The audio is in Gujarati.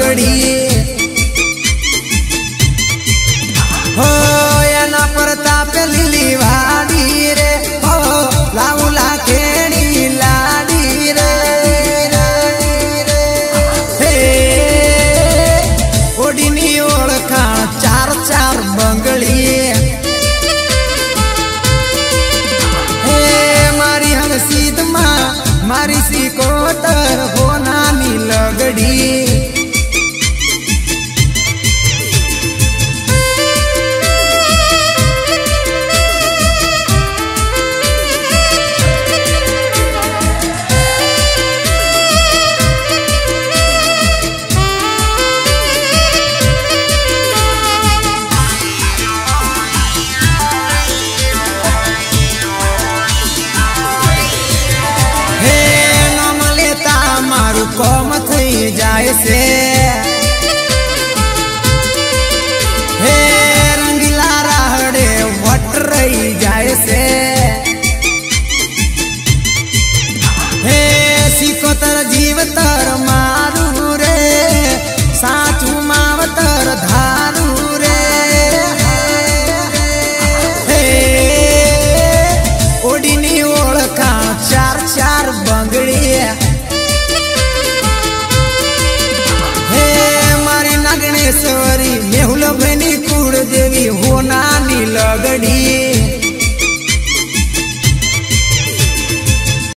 ઘડીએ હો એના પર તાપે લીલી વાડી રે. હો લાઉલા ખેડી લાડી રે હે, ઓડીની ઓળખાણ ચાર ચાર બંગળીએ. હે, મારી હંસીદમાં મારી સિકોતર હોય. जाए से।